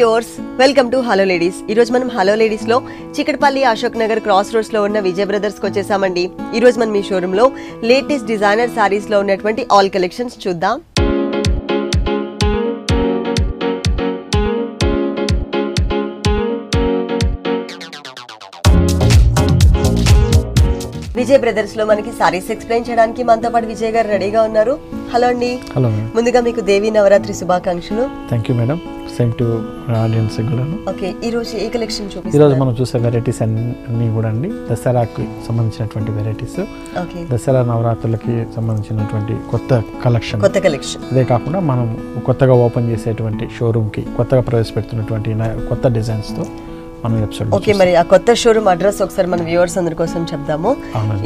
Yours welcome to hello ladies ఈ రోజు మనం హలో లేడీస్లో చికటపల్లి అశోక్ నగర్ క్రాస్ రోడ్స్లో ఉన్న విజయ్ బ్రదర్స్కి వచ్చేసామండి. ఈ రోజు మనం ఈ షోరూమ్లో లేటెస్ట్ డిజైనర్ సారీస్లో ఉన్నటువంటి ఆల్ కలెక్షన్స్ చూద్దాం. విజయ్ బ్రదర్స్లో మనకి సారీస్ ఎక్స్ప్లెయిన్ చేయడానికి మనతో పాటు విజయ్ గారు రెడీగా ఉన్నారు. హలో అండి. హలో. ముందుగా మీకు దేవి నవరాత్రి శుభాకాంక్షలు. Thank you madam same to audience కూడాను. ఓకే ఈ రోజు ఏ కలెక్షన్ ఈరోజు చూపిస్తారు మనం చూసే వెరైటీస్ అన్నీ కూడా అండి. దసరాకి సంబంధించినటువంటి వెరైటీస్ ఓకే దసరా నవరాత్రులకి సంబంధించినటువంటి కొత్త కలెక్షన్ కొత్త కలెక్షన్ అదే కాకుండా మనం కొత్తగా ఓపెన్ చేసేటువంటి షోరూమ్కి కొత్తగా ప్రవేశపెడుతున్నటువంటి కొత్త డిజైన్స్తో మనం ఎపిసోడ్ ఓకే మరి ఆ కొత్త షోరూమ్ అడ్రస్ ఒకసారి మన వ్యూవర్స్ అందరి కోసం చెప్దాము.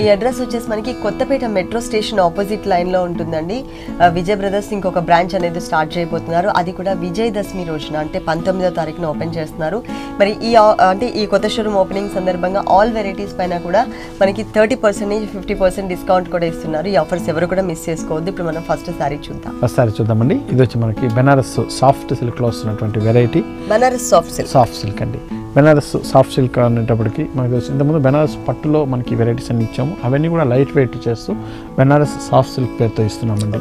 ఈ అడ్రస్ వచ్చేసి మనకి కొత్తపేట మెట్రో స్టేషన్ ఆపోజిట్ లైన్లో ఉంటుందండి. విజయ్ బ్రదర్స్ ఇంకొక బ్రాంచ్ అనేది స్టార్ట్ చేయబోతున్నారు. అది కూడా విజయ్ దశమి రోజున అంటే పంతొమ్మిదో తారీఖున ఓపెన్ చేస్తున్నారు. మరి ఈ అంటే ఈ కొత్త షోరూమ్ ఓపెనింగ్ సందర్భంగా ఆల్ వెరైటీస్ పైన కూడా మనకి థర్టీ పర్సెంట్ నుంచి ఫిఫ్టీ పర్సెంట్ డిస్కౌంట్ కూడా ఇస్తున్నారు. ఈ ఆఫర్స్ ఎవరు కూడా మిస్ చేసుకోవద్దు. ఇప్పుడు మనం ఫస్ట్ సారీ చూద్దాం. ఒకసారి చూద్దామండి. ఇది వచ్చి మనకి బెనారస్ సాఫ్ట్ సిల్క్లో వస్తున్నటువంటి variety Banaras soft silk soft silk అండి. బెనారస్ సాఫ్ట్ సిల్క్ అనేటప్పటికి మనకి తెలుసు. ఇంతకుముందు బెనారస్ పట్టులో మనకి వెరైటీస్ అన్ని ఇచ్చాము. అవన్నీ కూడా లైట్ వెయిట్ చేస్తూ బెనారస్ సాఫ్ట్ సిల్క్ పేరుతో ఇస్తున్నామండి.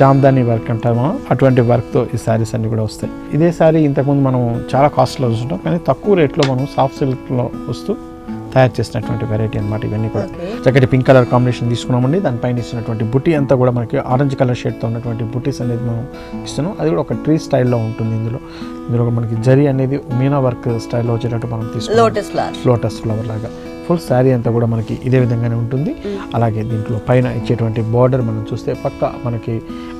జామ్దాని వర్క్ అంటాము? అటువంటి వర్క్తో ఈ శారీస్ అన్ని కూడా వస్తాయి. ఇదే శారీ ఇంతకుముందు మనం చాలా కాస్ట్లో చూస్తుంటాం కానీ తక్కువ రేట్లో మనం సాఫ్ట్ సిల్క్లో వస్తూ తయారు చేసినటువంటి వెరైటీ అన్నమాట ఇవన్నీ కూడా. చక్కటి పింక్ కలర్ కాంబినేషన్ తీసుకున్నామండి. దానిపైన ఇచ్చినటువంటి బుట్టి అంతా కూడా మనకి ఆరెంజ్ కలర్ షేడ్తో ఉన్నటువంటి బుట్టీస్ అనేది మనం ఇస్తున్నాం. అది కూడా ఒక ట్రీ స్టైల్లో ఉంటుంది ఇందులో. ఇందులో మనకి జరీ అనేది మీనా వర్క్ స్టైల్లో వచ్చేటట్టు మనం తీసుకున్నాం. లోటస్ ఫ్లవర్ లాగా. ఫుల్ శారీ అంతా కూడా మనకి ఇదే విధంగానే ఉంటుంది. అలాగే దీంట్లో పైన ఇచ్చేటువంటి బార్డర్ మనం చూస్తే పక్క మనకి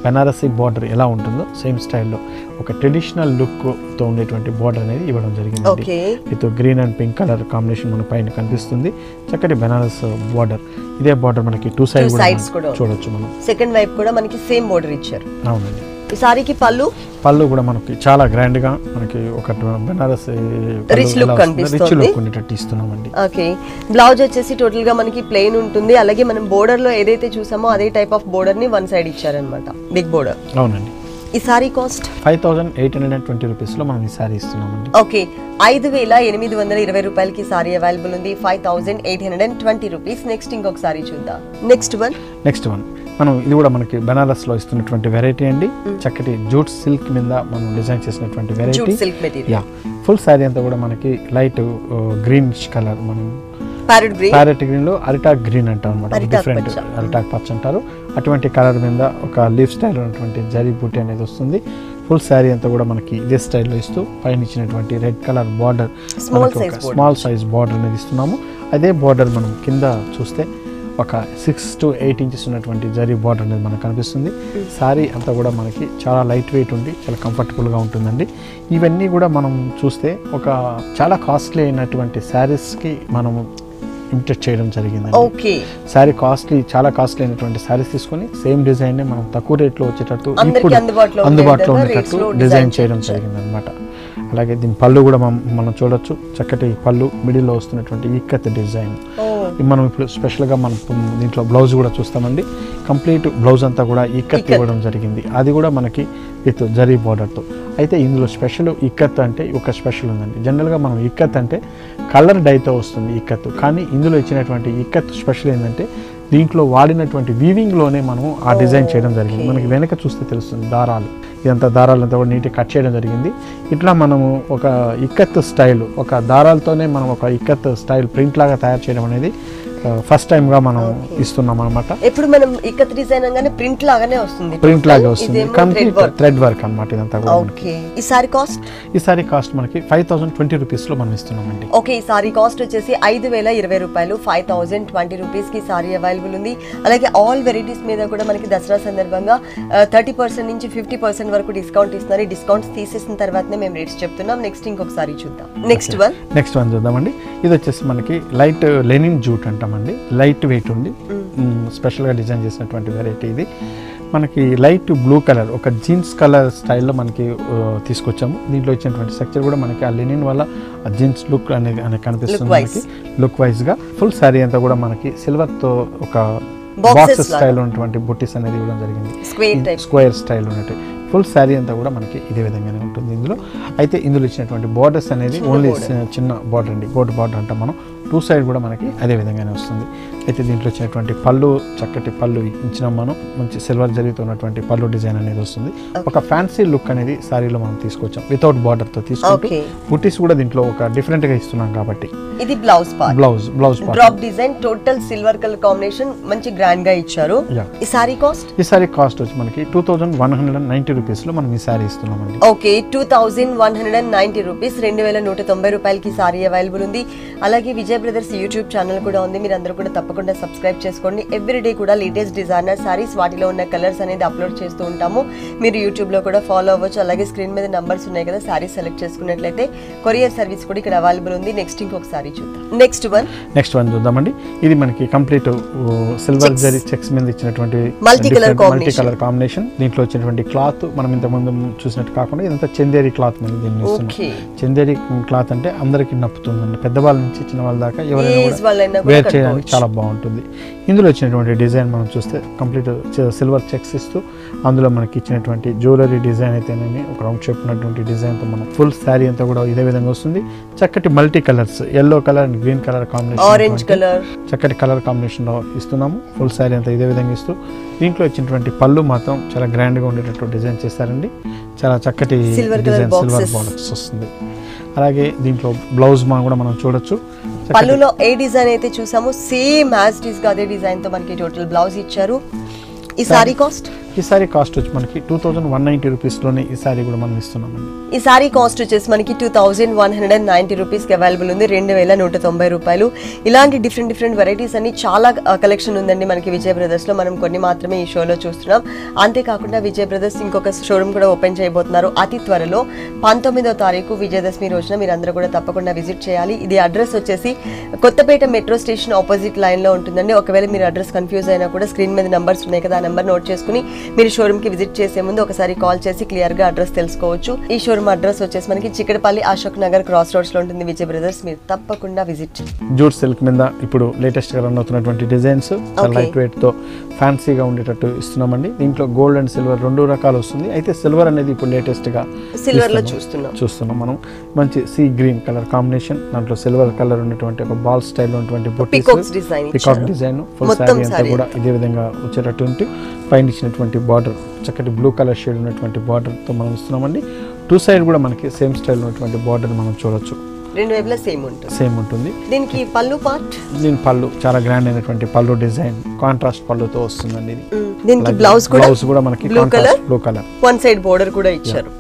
బెనారసీ బార్డర్ ఎలా ఉంటుందో సేమ్ స్టైల్లో ఒక ట్రెడిషనల్ లుక్తో ఉండేటువంటి బార్డర్ అనేది ఇవ్వడం జరిగింది with green and pink colour combination మన పైన కనిపిస్తుంది. చక్కటి బెనారస్ బార్డర్. ఇదే బార్డర్ మనకి టూ సైడ్ కూడా చూడొచ్చు మనం. సెకండ్ వైపు కూడా మనకి సేమ్ బోర్డర్ ఇచ్చారు. అవునండి. ఈ సారీకి పళ్ళు? పళ్ళు కూడా మనకి చాలా గ్రాండ్గా మనకి ఒక Banaras Rich look rich. Look ఉండేటట్టు ఇస్తున్నామండి. ఓకే. బ్లౌజ్ వచ్చేసి టోటల్గా మనకి ప్లెయిన్ ఉంటుంది. అలాగే మనం బోర్డర్లో ఏదైతే చూసామో అదే టైప్ ఆఫ్ బోర్డర్ని వన్ సైడ్ ఇచ్చారనమాట బిగ్ బోర్డర్ అవునండి. ఈ sari cost five thousand eight hundred and twenty రూపీస్లో మనం ఈ శారీ ఇస్తున్నామండి. ఓకే. ఐదు వేల ఎనిమిది వందల ఇరవై రూపాయలకి సారీ అవైలబుల్ ఉంది. Five thousand eight hundred and twenty rupees next ఇంకొక సారీ చూద్దాం. నెక్స్ట్ వన్ నెక్స్ట్ వన్ మనం ఇది కూడా మనకి బెనారస్లో ఇస్తున్నటువంటి వెరైటీ అండి. చక్కటి జూట్ సిల్క్ మీద మనం డిజైన్ చేసినటువంటి వెరైటీ యా ఫుల్ శారీ అంతా కూడా మనకి లైట్ గ్రీనిష్ కలర్ మనం ప్యారెట్ గ్రీన్ గ్రీన్లో అరిటాక్ గ్రీన్ అంటాం అనమాట డిఫరెంట్. అరిటాక్ పచ్చ అంటారు. అటువంటి కలర్ మీద ఒక లీఫ్ స్టైల్ ఉన్నటువంటి జరీ బూటీ అనేది వస్తుంది. ఫుల్ శారీ అంతా కూడా మనకి ఇదే స్టైల్లో ఇస్తూ పైన ఇచ్చినటువంటి red colour border size border. Small size border అనేది ఇస్తున్నాము. అదే బార్డర్ మనం కింద చూస్తే ఒక సిక్స్ టు ఎయిట్ ఇంచెస్ ఉన్నటువంటి జరీ బార్డర్ అనేది మనకు కనిపిస్తుంది. శారీ అంతా కూడా మనకి చాలా లైట్ వెయిట్ ఉంది చాలా కంఫర్టబుల్గా ఉంటుందండి. ఇవన్నీ కూడా మనం చూస్తే ఒక చాలా కాస్ట్లీ అయినటువంటి శారీస్కి మనం ఇమిటేట్ చేయడం జరిగిందండి. ఓకే శారీ కాస్ట్లీ చాలా కాస్ట్లీ అయినటువంటి శారీస్ తీసుకొని సేమ్ డిజైన్ని మనం తక్కువ రేట్లో వచ్చేటట్టు ఇప్పుడు అందుబాటులో ఉండేటట్టు డిజైన్ చేయడం. జరిగింది. అనమాట అలాగే దీని పళ్ళు కూడా మనం చూడొచ్చు. చక్కటి పళ్ళు మిడిల్లో వస్తున్నటువంటి ఇక్కత్ డిజైన్. మనం ఇప్పుడు స్పెషల్గా మనం దీంట్లో బ్లౌజ్ కూడా చూస్తామండి. కంప్లీట్ బ్లౌజ్ అంతా కూడా ఇక్కత్. ఇవ్వడం జరిగింది. అది కూడా మనకి విత్ జరీ బార్డర్తో అయితే ఇందులో స్పెషల్ ఇక్కత్ అంటే ఒక స్పెషల్ ఉందండి. జనరల్గా మనం ఇక్కత్ అంటే కలర్ డైతో వస్తుంది ఇక్కత్ కానీ ఇందులో ఇచ్చినటువంటి ఇక్కత్ స్పెషల్ ఏంటంటే దీంట్లో వాడినటువంటి వీవింగ్లోనే మనం ఆ డిజైన్ చేయడం జరిగింది. మనకి వెనక చూస్తే తెలుస్తుంది దారాలు. ఇదంతా దారాలు అంతా కూడా నీట్గా కట్ చేయడం జరిగింది. ఇట్లా మనము ఒక ఇక్కత్ స్టైల్ ఒక దారాలతోనే మనం ఒక ఇక్కత్ స్టైల్ ప్రింట్ లాగా తయారు చేయడం అనేది ఫస్ట్ టైంగా మనం Okay. ఇస్తున్నాం అనమాట ఎప్పుడు మనం ఇక్కత్ డిజైన్ అనగానే ప్రింట్ లాగానే వస్తుంది. ప్రింట్ లాగా వస్తుంది. కంప్లీట్. థ్రెడ్ వర్క్ అనమాట ఇదంతా కూడా. ఓకే. ఈ సారీ కాస్ట్? ఈ సారీ కాస్ట్ మనకి ఫైవ్ థౌసండ్ ట్వంటీ రూపీస్లో మనం ఇస్తున్నామండి. ఓకే ఈ సారీ కాస్ట్ వచ్చేసి ఐదు వేల ఇరవై రూపాయలు. ఫైవ్ థౌసండ్ ట్వంటీ రూపీస్కి సారీ అవైలబుల్ ఉంది. అలాగే ఆల్ వెరైటీస్ మీద కూడా మనకి దసరా సందర్భంగా థర్టీ పర్సెంట్ నుంచి ఫిఫ్టీ పర్సెంట్ వరకు డిస్కౌంట్ ఇస్తున్నారు. ఈ డిస్కౌంట్స్ తీసేసిన తర్వాతనే మేము రేట్స్ చెప్తున్నాం. నెక్స్ట్ ఇంకొకసారి చూద్దాం. నెక్స్ట్ వన్ నెక్స్ట్ వన్ చూద్దామండి. ఇది వచ్చేసి మనకి లైట్ లెనిన్ జూట్ అంటామండి లైట్ వెయిట్ ఉంది స్పెషల్గా డిజైన్ చేసినటువంటి వెరైటీ ఇది. మనకి లైట్ బ్లూ కలర్ ఒక జీన్స్ కలర్ స్టైల్లో మనకి తీసుకొచ్చాము. దీంట్లో ఇచ్చినటువంటి స్ట్రక్చర్ కూడా మనకి ఆ లెనిన్ వల్ల ఆ జీన్స్ లుక్ అనేది అనేది కనిపిస్తుంది. మనకి. లుక్ వైజ్గా ఫుల్ శారీ అంతా కూడా మనకి సిల్వర్తో ఒక లాగా. స్టైల్ ఉన్నటువంటి బుట్టీస్ అనేది ఇవ్వడం జరిగింది. స్క్వేర్ స్టైల్ ఉన్నట్టు. ఫుల్ శారీ అంతా కూడా మనకి ఇదే విధంగానే ఉంటుంది ఇందులో. అయితే ఇందులో ఇచ్చినటువంటి బార్డర్స్ అనేది ఓన్లీ చిన్న బార్డర్ అండి. గోట్ బార్డర్ అంటాం మనం. టూ సైడ్ కూడా మనకి అదే విధంగానే వస్తుంది. అయితే దీంట్లో వచ్చినటువంటి పళ్ళు చక్కటి పళ్ళు ఇచ్చినాం మనం. మంచి సిల్వర్ జరిగితో ఉన్నటువంటి పళ్ళు డిజైన్ అనేది వస్తుంది. ఒక ఫ్యాన్సీ లుక్ అనేది శారీలో మనం తీసుకొచ్చాం. వితౌట్ బార్డర్తో తీసుకుంటూ. ఓకే. బుటీస్ కూడా దీంట్లో ఒక డిఫరెంట్గా ఇస్తున్నాం కాబట్టి. ఇది blouse part. Blouse blouse part. Drop design total silver colour combination మంచి గ్రాండ్గా ఇచ్చారు. ఈ సారీ కాస్ట్ ఈ సారీ కాస్ట్ వచ్చి మనకి two thousand one hundred and ninety రూపీస్లో మనం ఈ శారీ ఇస్తున్నామండి. Okay two thousand one hundred and ninety rupees రెండు వేల నూట తొంభై రూపాయలకి సారీ అవైలబుల్ ఉంది. అలాగే విజయ్ బ్రదర్స్ యూట్యూబ్ ఛానల్ కూడా ఉంది. మీరు అందరూ కూడా తప్పకుండా సబ్స్క్రైబ్ చేసుకోండి. ఎవ్రీడే కూడా లేటెస్ట్ డిజైనర్ సారీస్ వాటిలో ఉన్న కలర్స్ అనేది అప్లోడ్ చేస్తూ ఉంటాము. మీరు యూట్యూబ్లో కూడా ఫాలో అవ్వచ్చు. అలాగే స్క్రీన్ మీద నంబర్స్ ఉన్నాయి కదా సారీస్ సెలెక్ట్ చేసుకున్నట్లయితే కొరియర్ సర్వీస్ కూడా ఇక్కడ అవైలబుల్ ఉంది. నెక్స్ట్ ఇంకొక సారీ చూద్దాం. నెక్స్ట్ వన్ నెక్స్ట్ వన్ చూద్దామండి. ఇది మనకి కంప్లీట్ సిల్వర్. జరీ చెక్స్ మీద ఇచ్చినటువంటి Multi colour multi. Colour combination దీంట్లో వచ్చినటువంటి క్లాత్ మనం ఇంతకుముందు చూసినట్టు కాకుండా ఇదంతా చందేరి క్లాత్ మీద దీన్ని చందేరి క్లాత్ అంటే అందరికీ నప్పుతుందండి. పెద్దవాళ్ళ నుంచి చిన్న వాళ్ళ దాకా ఎవరైనా వేర్ చేయడానికి. చాలా బాగుంటుంది. ఇందులో వచ్చినటువంటి డిజైన్ మనం చూస్తే కంప్లీట్ సిల్వర్ చెక్స్ ఇస్తూ అందులో మనకి ఇచ్చినటువంటి జ్యువెలరీ డిజైన్ అయితేనేమి ఒక రౌండ్ షేప్ ఉన్నటువంటి డిజైన్తో మనం ఫుల్ శారీ అంతా కూడా ఇదే విధంగా వస్తుంది. చక్కటి multi colours yellow colour and green colour orange combination colour. చక్కటి కలర్ కాంబినేషన్లో ఇస్తున్నాము. ఫుల్ శారీ అంతా ఇదే విధంగా ఇస్తూ దీంట్లో ఇచ్చినటువంటి పళ్ళు మాత్రం చాలా గ్రాండ్గా ఉండేటట్టు డిజైన్ చేస్తారండి చాలా చక్కటి డిజైన్ సిల్వర్. బార్డర్స్ వస్తుంది. అలాగే దీంట్లో బ్లౌజ్ మా కూడా మనం చూడొచ్చు. పళ్ళులో ఏ డిజైన్ అయితే చూసామో సేమ్ యాజ్ టీస్గా అదే డిజైన్తో మనకి టోటల్ బ్లౌజ్ ఇచ్చారు. ఈ సారీ కాస్ట్? ఈ సారీ కాస్ట్ వచ్చి మనకి టూ థౌజండ్ వన్ నైంటీ రూపీస్లోనే ఈ సారీ కూడా మనం ఇస్తున్నామండి. ఈ సారీ కాస్ట్ వచ్చేసి మనకి two thousand one hundred and ninety రూపీస్కి అవైలబుల్ ఉంది. రెండు వేల నూట తొంభై రూపాయలు. ఇలాంటి డిఫరెంట్ డిఫరెంట్ వెరైటీస్ అన్ని చాలా కలెక్షన్ ఉందండి మనకి విజయ బ్రదర్స్లో. మనం కొన్ని మాత్రమే ఈ షోలో చూస్తున్నాం. అంతేకాకుండా విజయ బ్రదర్స్ ఇంకొక షోరూమ్ కూడా ఓపెన్ చేయబోతున్నారు. అతి త్వరలో పంతొమ్మిదో తారీఖు విజయదశమి రోజున మీరందరూ కూడా తప్పకుండా విజిట్ చేయాలి. ఇది అడ్రస్ వచ్చేసి కొత్తపేట మెట్రో స్టేషన్ ఆపోజిట్ లైన్లో ఉంటుందండి. ఒకవేళ మీరు అడ్రస్ కన్ఫ్యూజ్ అయినా కూడా స్క్రీన్ మీద నంబర్స్ ఉన్నాయి కదా ఆ నెంబర్ నోట్ చేసుకుని మీరు షోరూమ్కి విజిట్ చేసే ముందు ఒకసారి కాల్ చేసి క్లియర్గా అడ్రస్ తెలుసుకోవచ్చు. ఈ షోరూమ్ అడ్రస్ వచ్చేసి మనకి చిక్కడపల్లి అశోక్ నగర్ క్రాస్ రోడ్స్లో ఉంటుంది విజయ్ బ్రదర్స్. మీరు తప్పకుండా విజిట్ జూట్ సిల్క్ మీద ఇప్పుడు లేటెస్ట్గా రన్ అవుతున్నటువంటి డిజైన్స్. లైట్ వెయిట్తో ఫ్యాన్సీగా ఉండేటట్టు ఇస్తున్నామండి. దీంట్లో గోల్డ్ అండ్ సిల్వర్ రెండు రకాలు వస్తుంది. అయితే సిల్వర్ అనేది ఇప్పుడు లేటెస్ట్గా సిల్వర్లో. చూస్తున్నాం. చూస్తున్నాం మనం. మంచి సీ గ్రీన్ కలర్ కాంబినేషన్ దాంట్లో సిల్వర్ కలర్ ఉన్నటువంటి ఒక బాల్ స్టైల్ ఉన్నటువంటి పికాక్స్ డిజైన్ పికాక్ ఇచ్చారు. డిజైన్ ఫుల్ శారీ అంతా కూడా ఇదే విధంగా వచ్చేటట్టు పైన ఇచ్చినటువంటి బార్డర్ చక్కటి బ్లూ కలర్ షేడ్ ఉన్నటువంటి border తో మనం ఇస్తున్నామండి టూ సైడ్ కూడా మనకి సేమ్ స్టైల్ ఉన్నటువంటి బార్డర్ మనం చూడొచ్చు. రెండు వైపులా సేమ్ ఉంటుంది. సేమ్ ఉంటుంది. దీనికి పళ్ళు పార్ట్? దీని పళ్ళు చాలా గ్రాండ్ అయినటువంటి పళ్ళు డిజైన్ కాంట్రాస్ట్ పళ్ళుతో వస్తుందండి ఇది. దీనికి బ్లౌజ్ కూడా బ్లౌజ్ కూడా మనకి blue colour blue colour one side border కూడా ఇచ్చారు.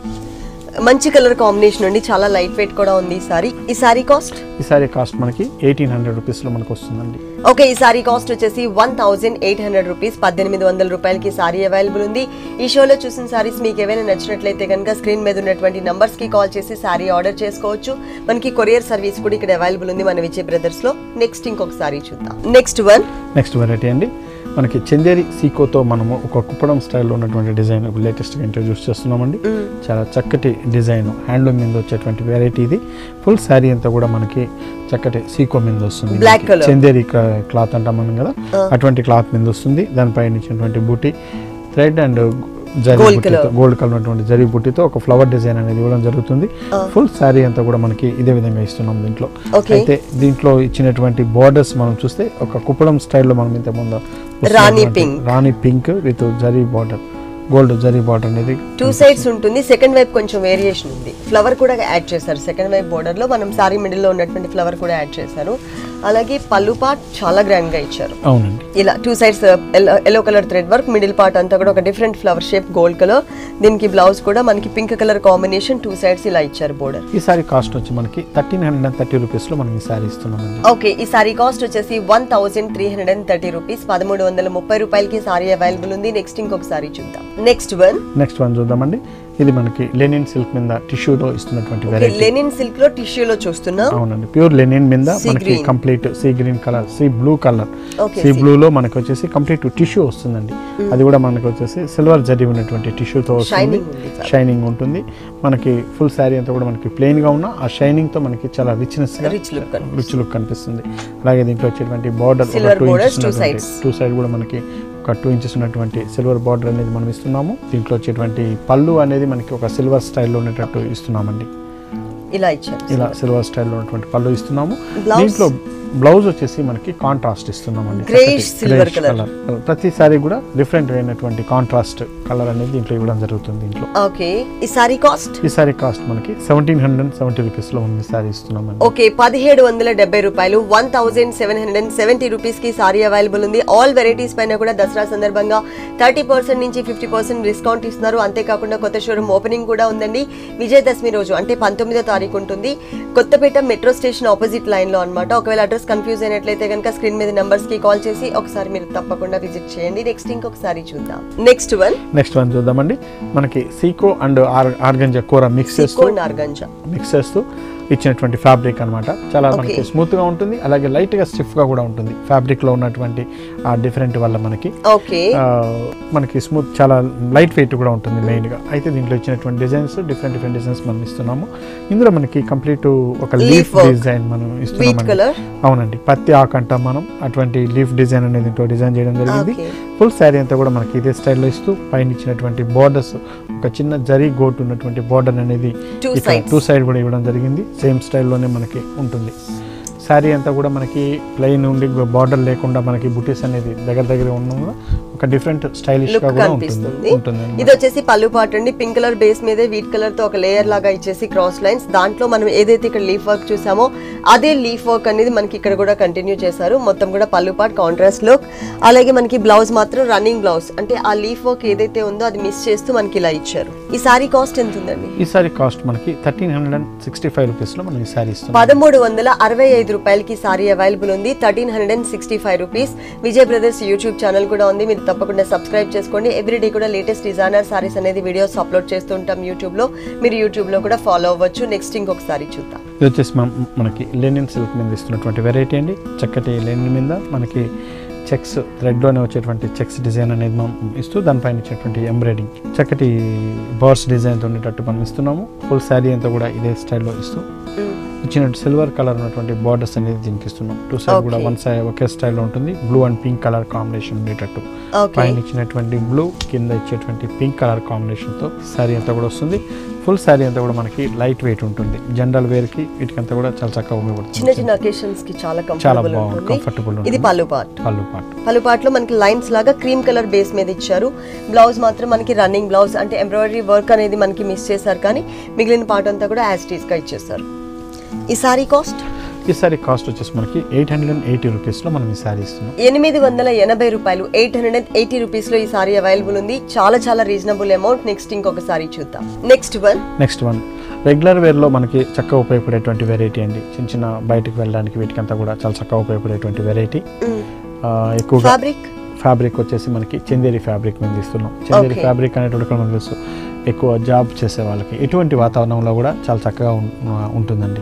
మంచి కలర్ కాంబినేషన్ అండి. చాలా లైట్ వెయిట్ కూడా ఉంది ఈ సారీ. ఈ సారీ కాస్ట్? ఈ సారీ కాస్ట్ మనకి ఎయిటీన్ హండ్రెడ్ రూపీస్లో మనకు వస్తుందండి. ఓకే ఈ సారీ కాస్ట్ వచ్చేసి one thousand eight hundred rupees. పద్దెనిమిది వందల రూపాయలకి సారీ అవైలబుల్ ఉంది. ఈ షోలో చూసిన సారీస్ మీకు ఏవైనా నచ్చినట్లయితే కనుక స్క్రీన్ మీద ఉన్నటువంటి నంబర్స్కి కాల్ చేసి సారీ ఆర్డర్ చేసుకోవచ్చు. మనకి కొరియర్ సర్వీస్ కూడా ఇక్కడ అవైలబుల్ ఉంది మన విజయ్ బ్రదర్స్లో. నెక్స్ట్ ఇంకొక సారీ చూద్దాం. నెక్స్ట్ వన్ నెక్స్ట్ వెరైటీ అండి. మనకి చందేరి సీకోతో మనము ఒక కుప్పడం స్టైల్లో ఉన్నటువంటి డిజైన్ లేటెస్ట్గా ఇంట్రడ్యూస్ చేస్తున్నామండి. చాలా చక్కటి డిజైన్ హ్యాండ్లూమ్ మీద వచ్చేటువంటి వెరైటీ ఇది. ఫుల్ శారీ అంతా కూడా మనకి చక్కటి సీకో మీద వస్తుంది. చందేరి క్లాత్ అంటాం మనం కదా. అటువంటి క్లాత్ మీద వస్తుంది. దానిపైన ఇచ్చినటువంటి బూటీ. థ్రెడ్ అండ్ గోల్డ్ కలర్ ఉన్నటువంటి జరీ బుట్టితో ఒక ఫ్లవర్ డిజైన్ అనేది ఇవ్వడం జరుగుతుంది. ఫుల్ శారీ అంతా కూడా మనకి ఇదే విధంగా ఇస్తున్నాం దీంట్లో. అయితే దీంట్లో ఇచ్చినటువంటి బార్డర్స్ మనం చూస్తే ఒక కుప్పడం స్టైల్లో మనం ఇంత ముందు rani pink. Rani pink with zari border gold zari border అనేది టూ సైడ్స్ ఉంటుంది సెకండ్ వైపు కొంచెం వేరియేషన్ ఉంది. ఫ్లవర్ కూడా యాడ్ చేశారు సెకండ్ వైపు బోర్డర్లో మనం సారీ మిడిల్లో ఉన్నటువంటి ఫ్లవర్ కూడా యాడ్ చేశారు అలాగే పళ్ళు పార్ట్ చాలా గ్రాండ్గా ఇచ్చారు ఇలా two sides yellow colour thread work middle part అంతా కూడా ఒక different flower shape gold colour దీనికి బ్లౌజ్ కూడా మనకి pink colour combination two sides ఇలా ఇచ్చారు బోర్డర్ ఈ సారీ కాస్ట్ వచ్చి మనకి థర్టీన్ హండ్రెడ్ అండ్ థర్టీ రూపీస్లో మనం ఈ సారీ ఇస్తున్నామండి. ఓకే ఈ సారీ కాస్ట్ వచ్చేసి one thousand three hundred and thirty rupees పదమూడు వందల ముప్పై రూపాయలకి సారీ అవైలబుల్ ఉంది. నెక్స్ట్ ఇంకొక సారీ చూద్దాం. నెక్స్ట్ వన్ నెక్స్ట్ వన్ చూద్దామండి. ఇది మనకి లెనిన్ సిల్క్ మీద టిష్యూలో ఇస్తున్నటువంటి వెరైటీ లెనిన్ సిల్క్లో టిష్యూలో చూస్తున్నాం. అవునండి ప్యూర్ లెనిన్ మీద మనకి green. Complete sea green colour sea blue colour sea sea blue లో మనకి వచ్చేసి కంప్లీట్ టిష్యూ వస్తుందండి. అది కూడా మనకి వచ్చేసి సిల్వర్ జరీ ఉన్నటువంటి టిష్యూతో వస్తుంది. షైనింగ్ ఉంటుంది. మనకి ఫుల్ శారీ అంతా కూడా మనకి ప్లెయిన్గా ఉన్న ఆ షైనింగ్తో మనకి చాలా రిచ్నెస్. రిచ్ లుక్ కనిపిస్తుంది. అలాగే దీంట్లో వచ్చేటువంటి border two sides. Two side కూడా మనకి ఒక టూ ఇంచెస్ ఉన్నటువంటి సిల్వర్ బార్డర్ అనేది మనం ఇస్తున్నాము. దీంట్లో వచ్చేటువంటి పళ్ళు అనేది మనకి ఒక సిల్వర్ స్టైల్లో ఉండేటట్టు ఇస్తున్నామండి. ఇలా ఇచ్చారు. ఇలా సిల్వర్ స్టైల్లో ఉన్నటువంటి పళ్ళు ఇస్తున్నాము? దీంట్లో బ్లౌజ్ వచ్చేసి మనకి కాంట్రాస్ట్ ఇస్తున్నామండి. Colour. ప్రతిసారి కూడా డిఫరెంట్ అయినటువంటి కాంట్రాస్ట్ కలర్ అనేది దీంట్లో ఇవ్వడం జరుగుతుంది దీంట్లో ఓకే ఈ సారీ కాస్ట్ ఈ సారీ కాస్ట్ మనకి సెవెంటీన్ హండ్రెడ్ సెవెంటీ రూపీస్లో ఉంది సారీ ఇస్తున్నామండి. ఓకే పదిహేడు వందల డెబ్బై రూపాయలు one thousand seven hundred seventy రూపీస్కి సారీ అవైలబుల్ ఉంది. ఆల్ వెరైటీస్ పైన కూడా దసరా సందర్భంగా థర్టీ పర్సెంట్ నుంచి ఫిఫ్టీ పర్సెంట్ డిస్కౌంట్ ఇస్తున్నారు. అంతేకాకుండా కొత్త షోరూమ్ ఓపెనింగ్ కూడా ఉందండి. విజయదశమి రోజు అంటే పంతొమ్మిదో తారీఖు ఉంటుంది. కొత్తపేట మెట్రో స్టేషన్ ఆపోజిట్ లైన్లో అనమాట ఒకవేళ అడ్రస్ కన్ఫ్యూజ్ అయినట్లయితే కనుక స్క్రీన్ మీద నంబర్స్కి కాల్ చేసి ఒకసారి మీరు తప్పకుండా విజిట్ చేయండి. నెక్స్ట్ ఇంకొకసారి చూద్దాం. నెక్స్ట్ వన్ నెక్స్ట్ వన్ చూద్దామండి. మనకి సీకో అండ్ ఆర్ ఆర్గంజా కూర మిక్స్ చేస్తూ సికో నార్గంజా మిక్స్ చేస్తూ ఇచ్చినటువంటి ఫ్యాబ్రిక్ అన్నమాట. చాలా మనకి. స్మూత్గా ఉంటుంది అలాగే లైట్గా స్టిఫ్గా కూడా ఉంటుంది. ఫ్యాబ్రిక్లో ఉన్నటువంటి ఆ డిఫరెంట్ వల్ల మనకి. మనకి స్మూత్ చాలా లైట్ వెయిట్ కూడా ఉంటుంది మెయిన్గా. అయితే దీంట్లో ఇచ్చినటువంటి డిజైన్స్ డిఫరెంట్ డిఫరెంట్ డిజైన్స్ మనం ఇస్తున్నాము. ఇందులో మనకి కంప్లీట్ ఒక లీఫ్. డిజైన్ మనం కలర్ అవునండి. పత్తి ఆకు అంటాం మనం అటువంటి లీఫ్ డిజైన్ అనేది డిజైన్ చేయడం జరిగింది. ఫుల్ శారీ అంతా కూడా మనకి ఇదే స్టైల్లో ఇస్తూ పైన ఇచ్చినటువంటి బోర్డర్స్ ఒక చిన్న జరీ గోట్ ఉన్నటువంటి బోర్డర్ అనేది. టూ సైడ్ కూడా ఇవ్వడం జరిగింది. సేమ్ స్టైల్లోనే మనకి ఉంటుంది. శారీ అంతా కూడా మనకి ప్లెయిన్ ఉండి బార్డర్ లేకుండా మనకి బుటీస్ అనేది దగ్గర దగ్గర కూడా ఒక డిఫరెంట్ స్టైలిష్ లుక్గా కూడా ఉంటుంది. ఇది వచ్చేసి పళ్ళు పాట అండి. పింక్ కలర్ బేస్ మీదే వీట్ కలర్తో ఒక లేయర్ లాగా ఇచ్చేసి క్రాస్ లైన్స్ దాంట్లో మనం ఏదైతే ఇక్కడ లీఫ్ వర్క్ చూసామో అదే లీఫ్ వర్క్ అనేది మనకి ఇక్కడ కూడా కంటిన్యూ చేశారు. మొత్తం కూడా పళ్ళు పాట్ కాంట్రాస్ట్ లుక్ అలాగే మనకి బ్లౌజ్ మాత్రం రన్నింగ్ బ్లౌజ్ అంటే ఆ లీఫ్ వర్క్ ఏదైతే ఉందో అది మిస్ చేస్తూ మనకి ఇలా ఇచ్చారు. ఈ సారీ కాస్ట్ ఎంత ఉందండి? ఈ సారీ కాస్ట్ మనకి thirteen hundred and sixty five రూపీస్లో మనం ఈ సారీ పదమూడు వందల అరవై ఐదు రూపాయలకి సారీ అవైలబుల్ ఉంది. Thirteen hundred and sixty five rupees. Vijay brothers YouTube channel కూడా ఉంది. మీరు తప్పకుండా సబ్స్క్రైబ్ చేసుకోండి. ఎవ్రీడే కూడా లేటెస్ట్ డిజైనర్ సారీస్ అనేది వీడియోస్ అప్లోడ్ చేస్తూ ఉంటాం యూట్యూబ్లో మీరు యూట్యూబ్లో కూడా ఫాలో అవ్వచ్చు. నెక్స్ట్ ఇంకొకసారి చూద్దాం. ఇది వచ్చేసి మనం మనకి లెనిన్ సిల్క్ మీద ఇస్తున్నటువంటి వెరైటీ అండి. చక్కటి లెనిన్ మీద మనకి చెక్స్ థ్రెడ్లోనే వచ్చేటువంటి చెక్స్ డిజైన్ అనేది మనం ఇస్తూ దానిపైన ఇచ్చేటువంటి ఎంబ్రాయిడింగ్ చక్కటి బర్డ్స్ డిజైన్తో ఉండేటట్టు మనం ఇస్తున్నాము. ఫుల్ శారీ అంతా కూడా ఇదే స్టైల్లో ఇస్తూ ఇచ్చిన సిల్వర్ కలర్ ఉన్నటువంటి బార్డర్స్ అనేది దీనికి ఇస్తున్నాం. టూ సైడ్ కూడా. వన్ సైడ్ ఒకే స్టైల్లో ఉంటుంది. Blue and pink colour combination ఉండేటట్టు. పైన ఇచ్చినటువంటి బ్లూ కింద ఇచ్చేటువంటి పింక్ కలర్ కాంబినేషన్తో శారీ అంతా కూడా వస్తుంది. ఫుల్ శారీ అంతా కూడా మనకి లైట్ వెయిట్ ఉంటుంది. జనరల్ వేర్కి వీటికంతా కూడా చాలా చక్కగా చిన్న ఉపయోగపడుతుంది. చిన్న అకేషన్స్కి చాలా చాలా బాగుంది. ఉంటుంది. కంఫర్టబుల్ ఇది పళ్ళు పార్ట్. పళ్ళు పాటు పళ్ళు part లో మనకి లైన్స్ లాగా క్రీమ్ కలర్ బేస్ మీద ఇచ్చారు. బ్లౌజ్ మాత్రం మనకి రన్నింగ్ బ్లౌజ్ అంటే ఎంబ్రాయిడరీ వర్క్ అనేది మనకి మిస్ చేశారు కానీ మిగిలిన పార్ట్ అంతా కూడా యాజ్ టీస్గా ఇచ్చేస్తారు ఈ సారీ కాస్ట్? ఈ సారీ కాస్ట్ వచ్చేసి మనకి ఎయిట్ హండ్రెడ్ అండ్ ఎయిటీ రూపీస్లో మనం ఈ సారీ ఇస్తున్నాం. ఎనిమిది వందల ఎనభై రూపాయలు ఎయిట్ హండ్రెడ్ అండ్ ఎయిటీ రూపీస్లో ఈ సారీ అవైలబుల్ ఉంది. చాలా చాలా రీజనబుల్ అమౌంట్. నెక్స్ట్ ఇంకొక సారీ చూద్దాం. Next one. Next one. Regular వేర్లో మనకి చక్కగా ఉపయోగపడేటువంటి వెరైటీ అండి. చిన్న చిన్న బయటకు వెళ్ళడానికి వీటికంతా కూడా చాలా చక్కగా ఉపయోగపడేటువంటి వెరైటీ ఎక్కువగా ఫ్యాబ్రిక్ ఫ్యాబ్రిక్ వచ్చేసి మనకి చందేరి ఫ్యాబ్రిక్ మీద ఇస్తున్నాం చందేరి. ఫ్యాబ్రిక్ అనేటువంటి మనకు తెలుసు. ఎక్కువ జాబ్ చేసే వాళ్ళకి. ఎటువంటి వాతావరణంలో కూడా చాలా చక్కగా ఉంటుందండి.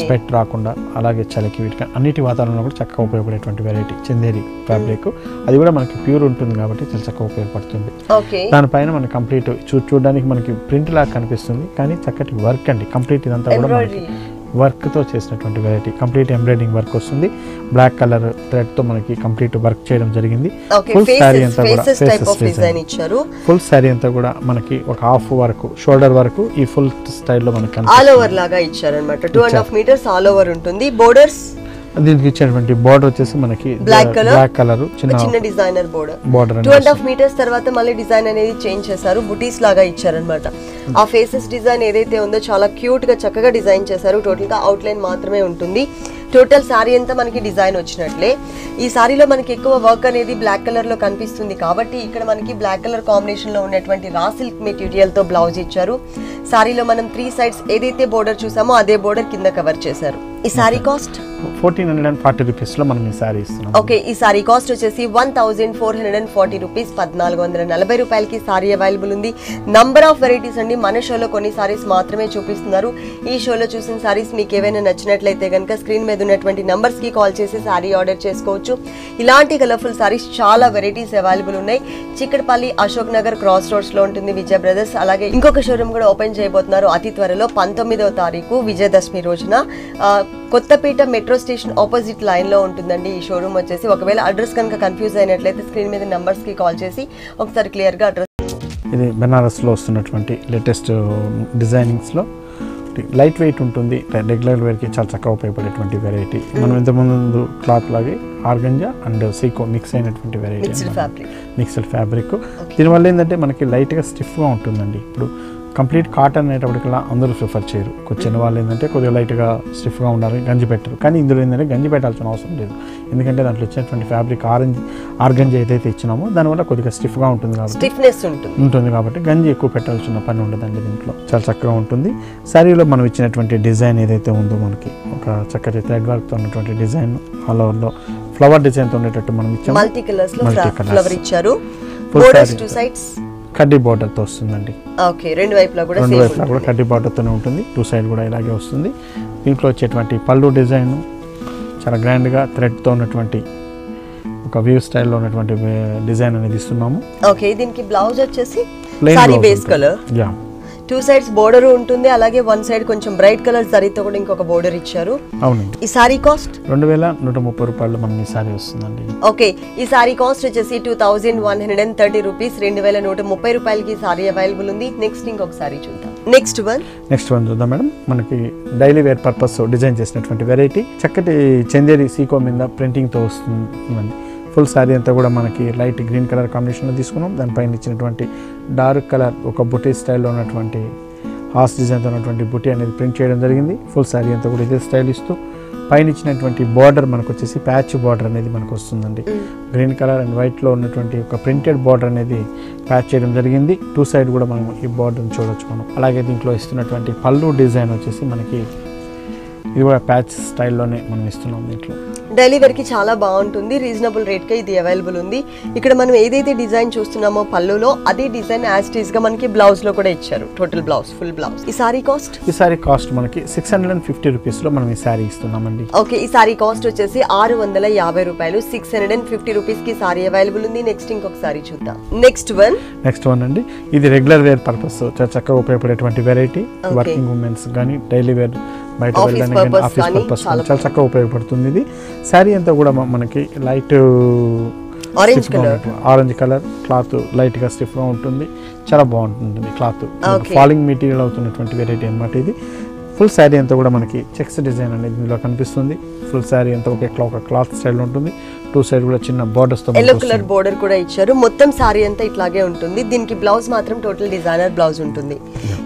స్పెట్ రాకుండా అలాగే చలికి వీటికి అన్నిటి వాతావరణంలో కూడా చక్కగా ఉపయోగపడేటువంటి వెరైటీ చందేరి ఫ్యాబ్రిక్ అది కూడా మనకి ప్యూర్ ఉంటుంది కాబట్టి చాలా చక్కగా ఉపయోగపడుతుంది. దానిపైన మనకి కంప్లీట్ చూ చూడడానికి మనకి ప్రింట్ లాగా కనిపిస్తుంది. కానీ చక్కటి వర్క్ అండి. కంప్లీట్ ఇదంతా కూడా మనకి వర్క్తో చేసినటువంటి వెరైటీ కంప్లీట్ ఎంబ్రాయిడింగ్ వర్క్ వస్తుంది. బ్లాక్ కలర్ థ్రెడ్తో మనకి కంప్లీట్ వర్క్ చేయడం జరిగింది. Saree ఫేసెస్ అంతా కూడా ఫుల్ శారీ అంతా కూడా మనకి ఒక హాఫ్ వరకు షోల్డర్ వరకు ఈ ఫుల్ స్టైల్లో మనకి ఆల్. ఓవర్ లాగా ఇచ్చారనమాట two and half metres all over ఉంటుంది. బోర్డర్స్ దీనికి ఇచ్చినటువంటి బార్డర్ వచ్చేసి మనకి Black colour? బ్లాక్ కలర్ చిన్న చిన్న designer border border two and half metres తర్వాత మళ్ళీ డిజైన్ అనేది చేంజ్ చేశారు. బుటీస్ లాగా ఇచ్చారనమాట ఆ ఫేసెస్ డిజైన్ ఏదైతే ఉందో చాలా క్యూట్గా చక్కగా డిజైన్ చేశారు. టోటల్గా అవుట్ లైన్ మాత్రమే ఉంటుంది. టోటల్ సారీ అంతా మనకి డిజైన్ వచ్చినట్లే. ఈ సారీలో మనకి ఎక్కువ వర్క్ అనేది బ్లాక్ కలర్లో కనిపిస్తుంది కాబట్టి ఇక్కడ మనకి బ్లాక్ కలర్ కాంబినేషన్లో ఉన్నటువంటి రా సిల్క్ మెటీరియల్తో బ్లౌజ్ ఇచ్చారు. సారీలో మనం త్రీ సైడ్స్ ఏదైతే బోర్డర్ చూసామో అదే బోర్డర్ కింద కవర్ చేశారు. ఈ sari cost fourteen hundred and forty రూపీస్లో మనం ఈ శారీ ఇస్తున్నాం. ఓకే ఈ సారీ కాస్ట్ వచ్చేసి one thousand four hundred and forty rupees పద్నాలుగు వందల నలభై రూపాయలకి సారీ అవైలబుల్ ఉంది. నంబర్ ఆఫ్ వెరైటీస్ అండి మన షోలో కొన్ని సారీస్ మాత్రమే చూపిస్తున్నారు. ఈ షోలో చూసిన సారీస్ మీకు ఏవైనా నచ్చినట్లయితే కనుక స్క్రీన్ మీద ఉన్నటువంటి కి కాల్ చేసి సారీ ఆర్డర్ చేసుకోవచ్చు. ఇలాంటి కలర్ఫుల్ సారీస్ చాలా వెరైటీస్ అవైలబుల్ ఉన్నాయి. చిక్కడపల్లి అశోక్ నగర్ క్రాస్ రోడ్స్లో ఉంటుంది విజయ బ్రదర్స్. అలాగే ఇంకొక షోరూమ్ కూడా ఓపెన్ చేయబోతున్నారు అతి త్వరలో పంతొమ్మిదవ తారీఖు విజయదశమి రోజున. కొత్తపేట మెట్రో స్టేషన్ ఆపోజిట్ లైన్లో ఉంటుందండి ఈ షోరూమ్ వచ్చేసి. ఒకవేళ అడ్రస్ కనుక కన్ఫ్యూజ్ అయినట్లయితే స్క్రీన్ మీద నెంబర్స్కి కి కాల్ చేసి ఒకసారి క్లియర్గా అడ్రస్ ఇది బెనారస్లో వస్తున్నటువంటి లేటెస్ట్ డిజైనింగ్స్లో లైట్ వెయిట్ ఉంటుంది. రెగ్యులర్ వేర్కి చాలా చక్కగా ఉపయోగపడేటువంటి వెరైటీ. మనం ఇంతకుముందు క్లాత్ లాగే ఆర్గంజా అండ్ సీకో మిక్స్ అయినటువంటి variety mixed fabric. Mixed fabric. దీనివల్ల ఏంటంటే మనకి లైట్గా స్టిఫ్గా ఉంటుందండి. ఇప్పుడు కంప్లీట్ కాటన్ అనేటప్పటికల్లా అందరూ ప్రిఫర్ చేయరు. కొంచెం వాళ్ళు ఏంటంటే కొద్దిగా లైట్గా స్టిఫ్గా ఉండాలి గంజి పెట్టరు. కానీ ఇందులో ఏంటంటే గంజి పెట్టాల్సిన అవసరం లేదు. ఎందుకంటే దాంట్లో వచ్చినటువంటి ఫ్యాబ్రిక్ ఆరెంజ్ ఆర్గంజా ఏదైతే ఇచ్చినామో దానివల్ల కొద్దిగా స్టిఫ్గా ఉంటుంది కాబట్టి స్టిఫ్నెస్ ఉంటుంది. ఉంటుంది కాబట్టి గంజి ఎక్కువ పెట్టాల్సిన పని ఉండదండి దీంట్లో. చాలా చక్కగా ఉంటుంది. శారీలో మనం ఇచ్చినటువంటి డిజైన్ ఏదైతే ఉందో మనకి ఒక చక్కటి థ్రెడ్ వర్క్తో ఉన్నటువంటి డిజైన్ ఆల్ ఓవర్లో ఫ్లవర్ డిజైన్తో ఉండేటట్టు మనం ఇచ్చాము. Multi colours. ఫ్లవర్ ఇచ్చారు. కడ్డీ బార్డర్తో వస్తుందండి. ఓకే రెండు వైపులా కూడా రెండు వైపులా కూడా కడ్డీ బార్డర్తోనే ఉంటుంది. టూ సైడ్ కూడా ఇలాగే వస్తుంది. దీంట్లో వచ్చేటువంటి పళ్ళు డిజైన్ చాలా గ్రాండ్గా థ్రెడ్తో ఉన్నటువంటి ఒక వ్యూ స్టైల్లో ఉన్నటువంటి డిజైన్ అనేది ఇస్తున్నాము. ఓకే దీనికి బ్లౌజ్ వచ్చేసి blouse base. Colour. Yeah two sides border ఉంటుంది అలాగే వన్ సైడ్ కొంచెం బ్రైట్ కలర్ జరీతో కూడా ఇంకొక బోర్డర్ ఇచ్చారు. అవునండి. ఈ సారీ కాస్ట్? రెండు వేల నూట ముప్పై రూపాయలు మనం ఈ సారీ వస్తుందండి. ఓకే ఈ సారీ కాస్ట్ వచ్చేసి two thousand one hundred and thirty rupees రెండు వేల నూట ముప్పై రూపాయలకి ఈ సారీ అవైలబుల్ ఉంది. నెక్స్ట్ ఇంకొక సారీ చూద్దాం. Next one? నెక్స్ట్ వన్ చూద్దాం మేడం. మనకి డైలీ వేర్ పర్పస్ డిజైన్ చేసినటువంటి వెరైటీ చక్కటి చందేరి సీకో మీద ప్రింటింగ్తో వస్తుందండి. ఫుల్ శారీ అంతా కూడా మనకి లైట్ గ్రీన్ కలర్ కాంబినేషన్లో తీసుకున్నాం. దానిపైన ఇచ్చినటువంటి డార్క్ కలర్ ఒక బుటీ స్టైల్లో ఉన్నటువంటి హాస్ డిజైన్తో ఉన్నటువంటి బుటీ అనేది ప్రింట్ చేయడం జరిగింది. ఫుల్ శారీ అంతా కూడా ఇదే స్టైల్ ఇస్తూ పైన ఇచ్చినటువంటి బార్డర్ మనకు వచ్చేసి ప్యాచ్ బార్డర్ అనేది మనకు వస్తుందండి. గ్రీన్ కలర్ అండ్ వైట్లో ఉన్నటువంటి ఒక ప్రింటెడ్ బార్డర్ అనేది ప్యాచ్ చేయడం జరిగింది. టూ సైడ్ కూడా మనం ఈ బార్డర్ని చూడొచ్చు మనం. అలాగే దీంట్లో ఇస్తున్నటువంటి పళ్ళు డిజైన్ వచ్చేసి మనకి ఇది కూడా ప్యాచ్ స్టైల్లోనే మనం ఇస్తున్నాం దీంట్లో. డైలీ వేర్కి చాలా బాగుంటుంది రీజనబుల్ రేట్కి ఇది అవైలబుల్ ఉంది. ఇక్కడ మనం ఏదైతే డిజైన్ చూస్తున్నామో పళ్ళులో అదే డిజైన్ యాజ్గా మనకి బ్లౌజ్లో కూడా ఇచ్చారు. టోటల్ బ్లౌజ్ ఫుల్ బ్లౌజ్ ఈ సారీ కాస్ట్ ఈ సారీ కాస్ట్ మనకి సిక్స్ హండ్రెడ్ అండ్ ఫిఫ్టీ రూపీస్లో మనం ఈ సారీ ఇస్తున్నామండి. ఓకే ఈ సారీ కాస్ట్ వచ్చేసి ఆరు వందల యాభై రూపాయలు. సిక్స్ హండ్రెడ్ అండ్ ఫిఫ్టీ రూపీస్కి సారీ అవైలబుల్ ఉంది. నెక్స్ట్ ఇంకొక సారీ చూద్దాం. నెక్స్ట్ వన్ నెక్స్ట్ వన్ అండి. ఇది రెగ్యులర్ వేర్ పర్పస్ చక్కగా ఉపయోగపడేటువంటి వెరైటీ. వర్కింగ్ ఉమెన్స్ కానీ డైలీ వేర్ బయట వెళ్ళడానికి ఆఫీస్ పర్పస్ చాలా చాలా చక్కగా ఉపయోగపడుతుంది ఇది. శారీ అంతా కూడా మనకి light Orange colour. Orange colour cloth లైట్గా స్టిఫ్గా ఉంటుంది. చాలా బాగుంటుంది క్లాత్. ఫాలింగ్ మెటీరియల్ అవుతున్నటువంటి వెరైటీ అన్నమాట ఇది. ఫుల్ శారీ అంతా కూడా మనకి చెక్స్ డిజైన్ అనేది ఇందులో కనిపిస్తుంది. ఫుల్ శారీ అంతా ఒక క్లాత్ స్టైల్ ఉంటుంది. టూ సైడ్ కూడా చిన్న borders తో ఎల్లో కలర్. బోర్డర్ కూడా ఇచ్చారు. మొత్తం సారీ అంతా ఇట్లాగే ఉంటుంది. దీనికి బ్లౌజ్ మాత్రం టోటల్ డిజైనర్ బ్లౌజ్ ఉంటుంది.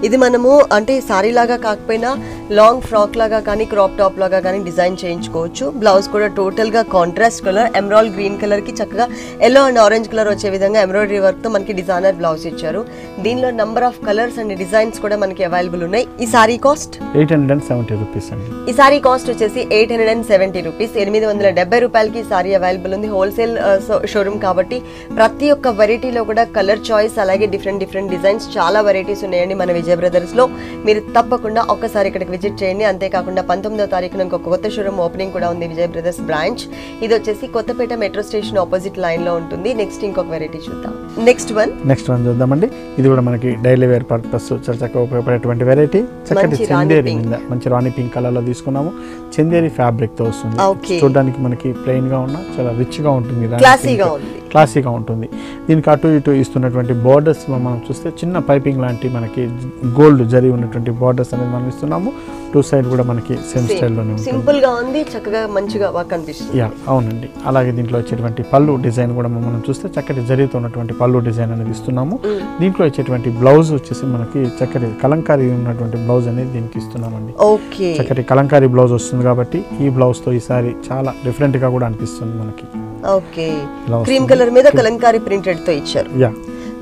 ఇది మనము అంటే సారీ లాగా కాకపోయినా లాంగ్ ఫ్రాక్ లాగా కానీ క్రాప్ టాప్ లాగా కానీ డిజైన్ చేయించుకోవచ్చు. బ్లౌజ్ కూడా టోటల్గా కాంట్రాస్ట్ కలర్ ఎమరాల్ గ్రీన్ కలర్కి చక్కగా ఎల్లో అండ్ ఆరెంజ్ కలర్ వచ్చే విధంగా ఎంబ్రాయిడరీ వర్క్తో మనకి డిజైనర్ బ్లౌజ్ ఇచ్చారు. దీనిలో number of colours and designs కూడా మనకి అవైలబుల్ ఉన్నాయి. ఈ sari cost eight hundred and seventy rupees అండి. ఈ సారీ కాస్ట్ వచ్చేసి eight hundred and seventy rupees ఎనిమిది వందల డెబ్బై రూపాయలకి సారీ అవైలబుల్ ఉంది. హోల్సేల్ షోరూమ్ కాబట్టి ప్రతి ఒక్క వెరైటీలో కూడా కలర్ చాయిస్ అలాగే డిఫరెంట్ డిఫరెంట్ డిజైన్స్ చాలా వెరైటీస్ ఉన్నాయండి మన విజయ్ బ్రదర్స్లో. మీరు తప్పకుండా ఒక్కసారి ఇక్కడికి విజిట్ చేయండి. అంతేకాకుండా పంతొమ్మిదో తారీఖున ఇంకొక కొత్త షోరూమ్ ఓపెనింగ్ కూడా ఉంది విజయ్ బ్రదర్స్ బ్రాంచ్ ఇది వచ్చేసి కొత్తపేట మెట్రో స్టేషన్ ఆపోజిట్ లైన్లో ఉంటుంది. నెక్స్ట్ ఇంకొక వెరైటీ చూద్దాం. నెక్స్ట్ వన్ నెక్స్ట్ వన్ చూద్దామండి. ఇది కూడా మనకి డైలీ వేర్ పర్పస్ చాలా చక్కగా ఉపయోగపడేటువంటి వెరైటీ చక్కటి చందేరి మంచి రాణి పింక్ కలర్లో తీసుకున్నాము. చందేరి ఫ్యాబ్రిక్తో వస్తుంది. చూడడానికి మనకి ప్లెయిన్గా ఉన్న చాలా రిచ్గా ఉంటుంది క్లాసీగా. ఉంది క్లాసీగా ఉంటుంది. దీనికి అటు ఇటు ఇస్తున్నటువంటి బార్డర్స్ మనం చూస్తే చిన్న పైపింగ్ లాంటి మనకి గోల్డ్ జరి ఉన్నటువంటి బార్డర్స్ అనేది మనం ఇస్తున్నాము. టూ సైడ్ కూడా మనకి సేమ్ స్టైల్లోనే సింపుల్గా ఉంది చక్కగా మంచిగా బాగా కనిపిస్తుంది యా అవునండి. అలాగే దీంట్లో వచ్చేటువంటి పళ్ళు డిజైన్ కూడా మనం చూస్తే చక్కటి జరీతో ఉన్నటువంటి పళ్ళు డిజైన్ అనేది ఇస్తున్నాము. దీంట్లో వచ్చేటువంటి బ్లౌజ్ వచ్చేసి మనకి చక్కటి కలంకారీ ఉన్నటువంటి బ్లౌజ్ అనేది దీనికి ఇస్తున్నామండి. ఓకే చక్కటి కలంకారీ బ్లౌజ్ వస్తుంది కాబట్టి ఈ బ్లౌజ్తో ఈసారి చాలా డిఫరెంట్గా కూడా అనిపిస్తుంది మనకి. ఓకే. క్రీమ్. కలర్ మీద కలంకారీ ప్రింటెడ్తో ఇచ్చారు. యా.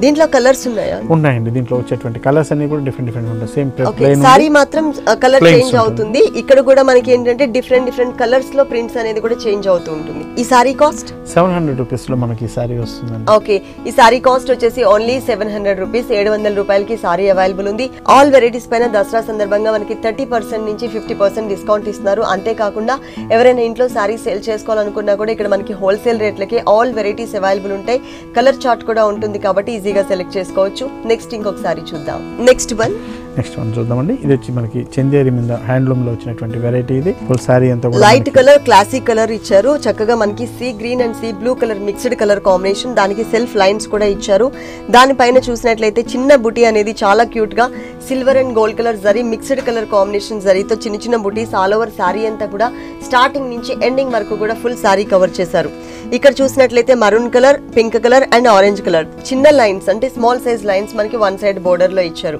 దీంట్లో కలర్స్ ఉన్నాయా? ఉన్నాయండి. దీంట్లో వచ్చేటువంటి కలర్స్ అన్ని కూడా డిఫరెంట్ డిఫరెంట్ ఉంటాయి. సేమ్ ఓకే ప్లెయిన్ సారీ మాత్రం కలర్ చేంజ్. అవుతుంది. ఇక్కడ కూడా మనకి ఏంటంటే డిఫరెంట్ డిఫరెంట్ కలర్స్లో ప్రింట్స్ అనేది కూడా చేంజ్ అవుతూ ఉంటుంది. ఈ సారీ కాస్ట్ సెవెన్ హండ్రెడ్ రూపీస్లో మనకి ఈ సారీ వస్తుందండి. ఓకే ఈ సారీ కాస్ట్ వచ్చేసి ఓన్లీ సెవెన్ హండ్రెడ్ రూపీస్ ఏడు వందల రూపాయలకి సారీ అవైలబుల్ ఉంది. ఆల్ వెరైటీస్ పైన దసరా సందర్భంగా మనకి థర్టీ పర్సెంట్ నుంచి ఫిఫ్టీ పర్సెంట్ డిస్కౌంట్ ఇస్తున్నారు. అంతేకాకుండా ఎవరైనా ఇంట్లో సారీ సేల్ చేసుకోవాలనుకున్నా కూడా ఇక్కడ మనకి హోల్సేల్ రేట్లకి ఆల్ వెరైటీస్ అవైలబుల్ ఉంటాయి. కలర్ చార్ట్ కూడా ఉంటుంది కాబట్టి ఈజీగా సెలెక్ట్ చేసుకోవచ్చు. నెక్స్ట్ ఇంకొకసారి చూద్దాం. Next one. నెక్స్ట్ వన్ చూద్దామండి. ఇది వచ్చి మనకి చందేరి మీద హ్యాండ్లూమ్లో వచ్చినటువంటి వెరైటీ ఇది. ఫుల్ సారీ అంతా కూడా లైట్ కలర్ క్లాసిక్ కలర్ ఇచ్చారు. చక్కగా మనకి sea green and sea blue colour mixed colour combination దానికి సెల్ఫ్ లైన్స్ కూడా ఇచ్చారు. దానిపైన చూసినట్లయితే చిన్న బుటీ అనేది చాలా క్యూట్గా silver and gold colour zari mixed colour combination జరీతో చిన్న చిన్న బుటీస్ ఆల్ ఓవర్ శారీ అంతా కూడా స్టార్టింగ్ నుంచి ఎండింగ్ వరకు కూడా ఫుల్ శారీ కవర్ చేశారు. ఇక్కడ చూసినట్లయితే maroon colour pink colour and orange colour చిన్న లైన్స్ అంటే స్మాల్ సైజ్ లైన్స్ మనకి వన్ సైడ్ బోర్డర్లో ఇచ్చారు.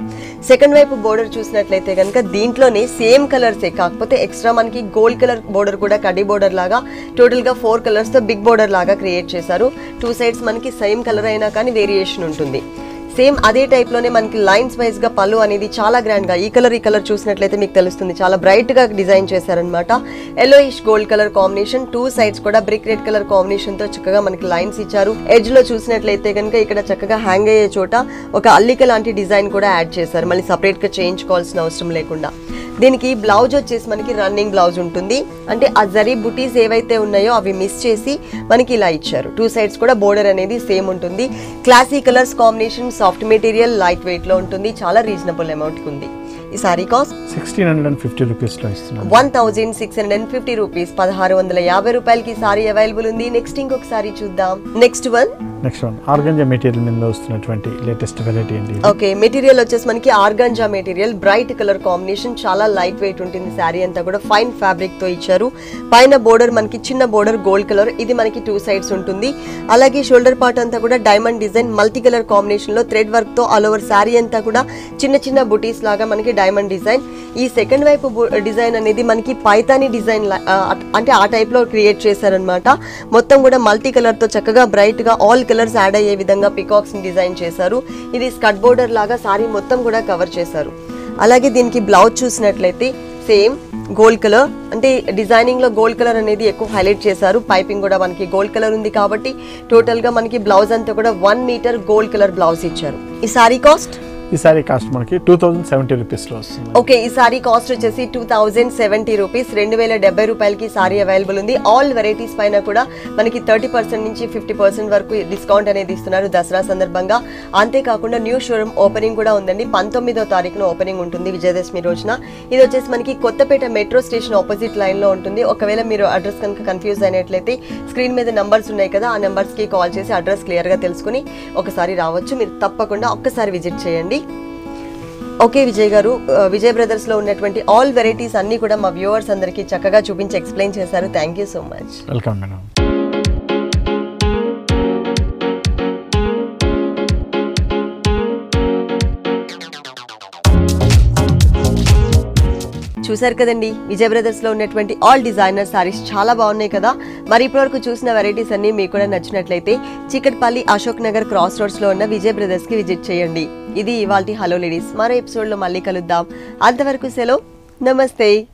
సెకండ్ వైపు బోర్డర్ చూసినట్లయితే కనుక దీంట్లోనే సేమ్ కలర్సే కాకపోతే ఎక్స్ట్రా మనకి గోల్డ్ కలర్ బోర్డర్ కూడా కడి బోర్డర్ లాగా టోటల్గా ఫోర్ కలర్స్తో బిగ్ బోర్డర్ లాగా క్రియేట్ చేశారు. టూ సైడ్స్ మనకి సేమ్ కలర్ అయినా కానీ వేరియేషన్ ఉంటుంది. సేమ్ అదే టైప్లోనే మనకి లైన్స్ వైజ్గా పళ్ళు అనేది చాలా గ్రాండ్గా ఈ కలర్ ఈ కలర్ చూసినట్లయితే మీకు తెలుస్తుంది. చాలా బ్రైట్గా డిజైన్ చేశారనమాట yellowish gold colour combination two sides కూడా బ్రిక్ రెడ్ కలర్ కాంబినేషన్తో చక్కగా మనకి లైన్స్ ఇచ్చారు. ఎడ్జ్లో చూసినట్లయితే కనుక ఇక్కడ చక్కగా హ్యాంగ్ అయ్యే చోట ఒక అల్లిక లాంటి డిజైన్ కూడా యాడ్ చేశారు. మళ్ళీ సపరేట్గా చేయించుకోవాల్సిన అవసరం లేకుండా. దీనికి బ్లౌజ్ వచ్చేసి మనకి రన్నింగ్ బ్లౌజ్ ఉంటుంది. అంటే ఆ జరీ బుటీస్ ఏవైతే ఉన్నాయో అవి మిస్ చేసి మనకి ఇలా ఇచ్చారు. టూ సైడ్స్ కూడా బోర్డర్ అనేది సేమ్ ఉంటుంది. Classy colours combination soft material light వెయిట్లో ఉంటుంది. చాలా రీజనబుల్ అమౌంట్ ఉంది. ఈ sari cost? Sixteen hundred and fifty రూపీస్లో ఇస్తున్నాం one thousand six hundred and fifty rupees. పదహారు వందల యాభై రూపాయలకి సారీ అవైలబుల్ ఉంది. నెక్స్ట్ ఇంకొక సారీ చూద్దాం. Next one? Next one organza material మీద వస్తున్నటువంటి లేటెస్ట్ వెరైటీ అండి ఓకే మెటీరియల్ వచ్చేసి మనకి organza material bright colour combination చాలా లైట్ వెయిట్ ఉంటుంది శారీ అంతా కూడా. ఫైన్ ఫ్యాబ్రిక్తో ఇచ్చారు. పైన బోర్డర్ మనకి చిన్న బోర్డర్ గోల్డ్ కలర్ ఇది మనకి టూ సైడ్స్ ఉంటుంది. అలాగే షోల్డర్ పార్ట్ అంతా కూడా డైమండ్ డిజైన్ మల్టీ కలర్ కాంబినేషన్లో థ్రెడ్ వర్క్తో ఆల్ ఓవర్ శారీ అంతా కూడా చిన్న చిన్న బుటీస్ లాగా మనకి డైమండ్ డిజైన్ ఈ సెకండ్ వైపు డిజైన్ అనేది మనకి పైతాని డిజైన్ అంటే ఆ టైప్లో క్రియేట్ చేశారనమాట మొత్తం కూడా మల్టీ కలర్తో చక్కగా బ్రైట్గా ఆల్ కలర్స్ యాడ్ అయ్యే విధంగా పికాక్స్ని డిజైన్ చేశారు. ఇది స్కట్ బోర్డర్ లాగా సారీ మొత్తం కూడా కవర్ చేశారు. అలాగే దీనికి బ్లౌజ్ చూసినట్లయితే సేమ్ గోల్డ్ కలర్ అంటే డిజైనింగ్లో గోల్డ్ కలర్ అనేది ఎక్కువ హైలైట్ చేశారు. పైపింగ్ కూడా మనకి గోల్డ్ కలర్ ఉంది కాబట్టి టోటల్గా మనకి బ్లౌజ్ అంతా కూడా one metre gold colour blouse ఇచ్చారు. ఈ సారీ కాస్ట్? ఈ సారీ కాస్ట్ మనకి టూ థౌసండ్ సెవెంటీ రూపీస్లో వస్తుంది. ఓకే ఈ సారీ కాస్ట్ వచ్చేసి టూ థౌజండ్ సెవెంటీ రూపీస్. రెండు వేల డెబ్బై రూపాయలకి సారీ అవైలబుల్ ఉంది. ఆల్ వెరైటీస్ పైన కూడా మనకి థర్టీ పర్సెంట్ నుంచి ఫిఫ్టీ పర్సెంట్ వరకు డిస్కౌంట్ అనేది ఇస్తున్నారు దసరా సందర్భంగా. అంతేకాకుండా న్యూ షోరూమ్ ఓపెనింగ్ కూడా ఉందండి. పంతొమ్మిదో తారీఖున ఓపెనింగ్ ఉంటుంది విజయదశమి రోజున. ఇది వచ్చేసి మనకి కొత్తపేట మెట్రో స్టేషన్ ఆపోజిట్ లైన్లో ఉంటుంది. ఒకవేళ మీరు అడ్రస్ కనుక కన్ఫ్యూజ్ అయినట్లయితే స్క్రీన్ మీద నంబర్స్ ఉన్నాయి కదా ఆ నెంబర్స్కి కి కాల్ చేసి అడ్రస్ క్లియర్గా తెలుసుకుని ఒకసారి రావచ్చు. మీరు తప్పకుండా ఒక్కసారి విజిట్ చేయండి. ఓకే విజయ్ గారు. విజయ్ బ్రదర్స్లో ఉన్నటువంటి ఆల్ వెరైటీస్ అన్ని కూడా మా వ్యూవర్స్ అందరికీ చక్కగా చూపించి ఎక్స్ప్లెయిన్ చేశారు. Thank you so much. Welcome madam. చూశారు కదండి. విజయ బ్రదర్స్లో ఉన్నటువంటి ఆల్ డిజైనర్ సారీస్ చాలా బాగున్నాయి కదా. మరి ఇప్పటివరకు చూసిన వెరైటీస్ అన్ని మీకు కూడా నచ్చినట్లయితే చికట్పల్లి అశోక్ నగర్ క్రాస్ రోడ్స్లో ఉన్న విజయ్ బ్రదర్స్కి విజిట్ చేయండి. ఇది ఇవాళ హలో లేడీస్ మరో ఎపిసోడ్లో మళ్ళీ కలుద్దాం. అంతవరకు సెలవు. నమస్తే.